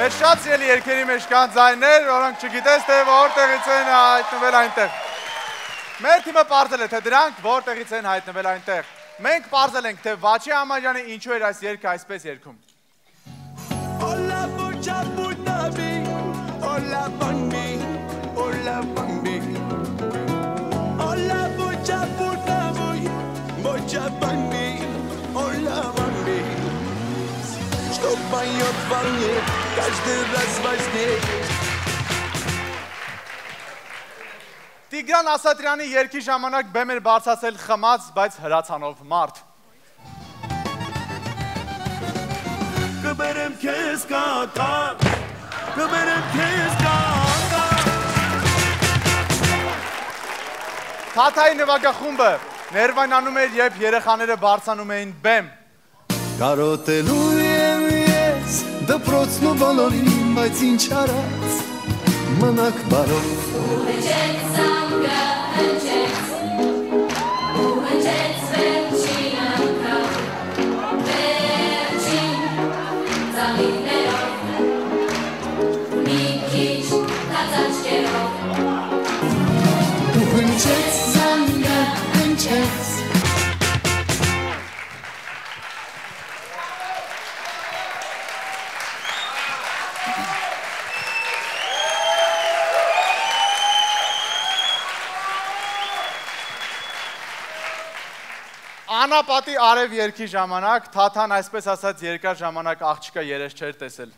Մեր շատ սիրելի երկերի մեջ կան ձայներ, որոնք չգիտես թե որտեղից են հայտնվել այնտեղ։ Մեր թիմը ողջել է թե դրանք որտեղից են հայտնվել այնտեղ։ Մենք ողջել ենք թե Վաչի Համարյանը ինչու էր այս երգը այսպես երգում։ поет во мне каждый раз во сне. Տիգրան Ասատրյանի երգի ժամանակ բեմ էր բարձացել խմած, բայց հրացանով մարդ։ Կբերեմ քեզ կատակ, կբերեմ քեզ կատակ։ Թաթայի նվագախումբը ներվայնանում էր, երբ երեխաները բարձանում էին բեմ։ Կարոտելու եմ ես դպրոցն ու բոլորին, բայց ինչ արած մնաք բարով ու հնչեց զանգը հնչեց Անապատի արև երկի ժամանակ Թաթան այսպես ասած երկար ժամանակ աղջիկա երես չէր տեսել։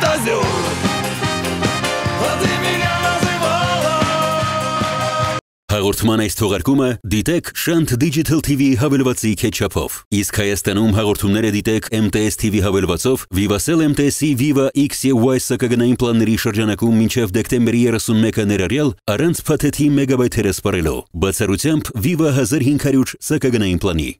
Фантазио. А ты меня называла. Հաղորդման այս թողարկումը դիտեք Shant Digital TV հավելվածի ketchup-ով։ Իսկ Հայաստանում հաղորդումները դիտեք MTS TV հավելվածով Vivacell MTS-ի Viva X եւ Y սակագնային պլանների շրջանակում մինչև դեկտեմբերի 31-ը ներառյալ առանց փաթեթի մեգաբայթերը սպառելով։ Բացառությամբ Viva 1500 սակագնային պլանի։